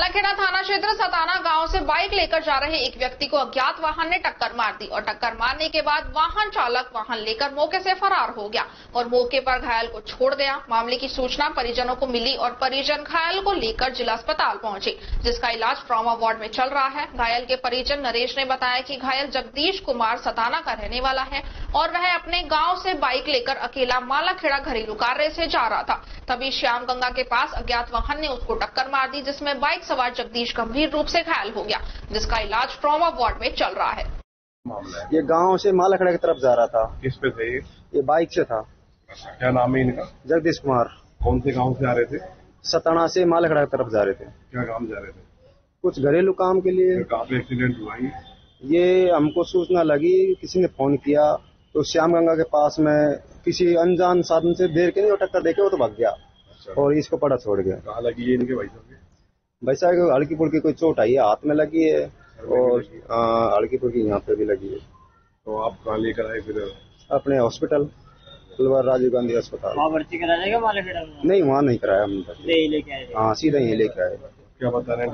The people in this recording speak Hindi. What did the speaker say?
मालाखेड़ा थाना क्षेत्र सताना गाँव से बाइक लेकर जा रहे एक व्यक्ति को अज्ञात वाहन ने टक्कर मार दी और टक्कर मारने के बाद वाहन चालक वाहन लेकर मौके से फरार हो गया और मौके पर घायल को छोड़ दिया। मामले की सूचना परिजनों को मिली और परिजन घायल को लेकर जिला अस्पताल पहुँचे, जिसका इलाज ट्रामा वार्ड में चल रहा है। घायल के परिजन नरेश ने बताया कि घायल जगदीश कुमार सताना का रहने वाला है। और वह अपने गाँव से बाइक लेकर अकेला मालाखेड़ा घरेलू कार्य से जा रहा था। तभी श्याम गंगा के पास अज्ञात वाहन ने उसको टक्कर मार दी जिसमें बाइक सवार जगदीश गंभीर रूप से घायल हो गया जिसका इलाज ट्रॉमा वार्ड में चल रहा है। ये गाँव से मालाखड़ा की तरफ़ जा रहा था। किस पे थे ये? बाइक से था। क्या नाम है इनका? जगदीश कुमार। कौन से गाँव से आ रहे थे? सताना से मालाखड़ा की तरफ़ जा रहे थे। क्या काम जा रहे थे? कुछ घरेलू काम के लिए। एक्सीडेंट हुआ ये हमको सूचना लगी किसी ने फ़ोन किया तो श्याम गंगा के पास में किसी अनजान साधन से देर के नहीं वो टक्कर देके वो तो भाग गया। अच्छा। और इसको पड़ा छोड़ गया कहाँ लगी है इनके भाई साहब के? है कि हल्की फुल्की कोई चोट आई है हाथ में लगी है और हाँ, हल्की फुल्की यहाँ पे भी लगी है। तो आप कहाँ लेकर आए फिर? अपने हॉस्पिटल तलवार राजीव गांधी अस्पताल। नहीं वहाँ नहीं कराया हमने। लेके आए हाँ सीधा यहीं लेके आए। क्या बता रहे हैं?